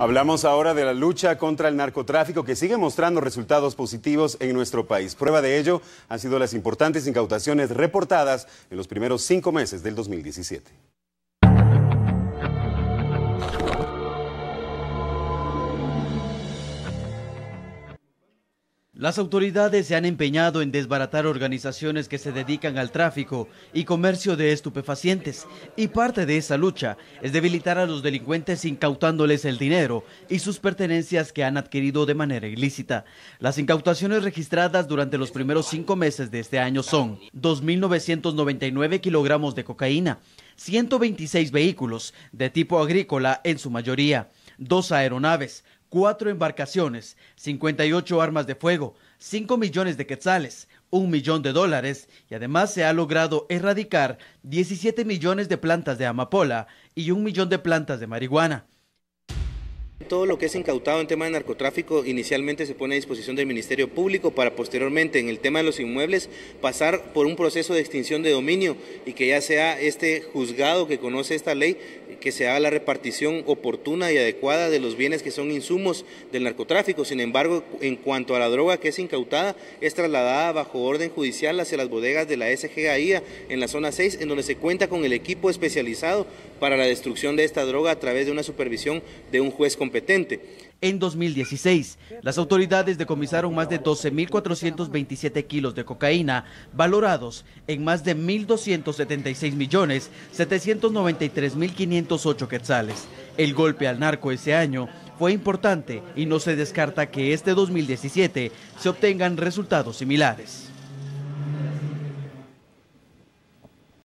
Hablamos ahora de la lucha contra el narcotráfico que sigue mostrando resultados positivos en nuestro país. Prueba de ello han sido las importantes incautaciones reportadas en los primeros cinco meses del 2017. Las autoridades se han empeñado en desbaratar organizaciones que se dedican al tráfico y comercio de estupefacientes y parte de esa lucha es debilitar a los delincuentes incautándoles el dinero y sus pertenencias que han adquirido de manera ilícita. Las incautaciones registradas durante los primeros cinco meses de este año son 2.999 kilogramos de cocaína, 126 vehículos de tipo agrícola en su mayoría, dos aeronaves, cuatro embarcaciones, 58 armas de fuego, 5 millones de quetzales, un millón de dólares y además se ha logrado erradicar 17 millones de plantas de amapola y un millón de plantas de marihuana. Todo lo que es incautado en tema de narcotráfico inicialmente se pone a disposición del Ministerio Público para posteriormente en el tema de los inmuebles pasar por un proceso de extinción de dominio y que ya sea este juzgado que conoce esta ley que se haga la repartición oportuna y adecuada de los bienes que son insumos del narcotráfico. Sin embargo, en cuanto a la droga que es incautada, es trasladada bajo orden judicial hacia las bodegas de la SGAIA en la zona 6, en donde se cuenta con el equipo especializado para la destrucción de esta droga a través de una supervisión de un juez En 2016, las autoridades decomisaron más de 12.427 kilos de cocaína, valorados en más de 1.276 millones 793.508 quetzales. El golpe al narco ese año fue importante y no se descarta que este 2017 se obtengan resultados similares.